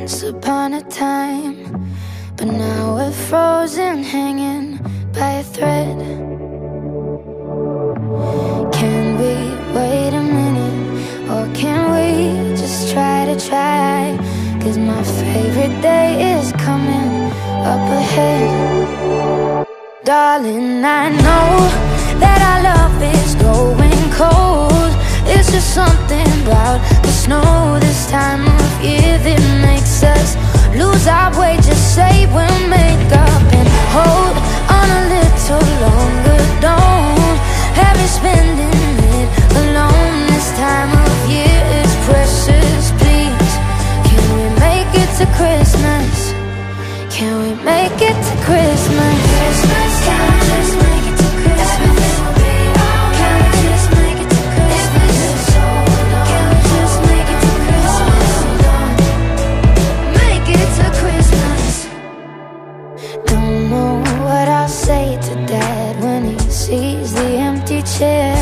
once upon a time But now we're frozen hanging by a thread. Can we wait a minute Or can we just try to try? Cause my favorite day is coming up ahead. Darling, I know that our love is going cold. It's just something about the snow this time of year that makes us lose our way Just say we'll make up and hold on a little longer Don't have me spending it alone This time of year is precious, please Can we make it to Christmas? Can we make it to Christmas? Christmas, empty chair.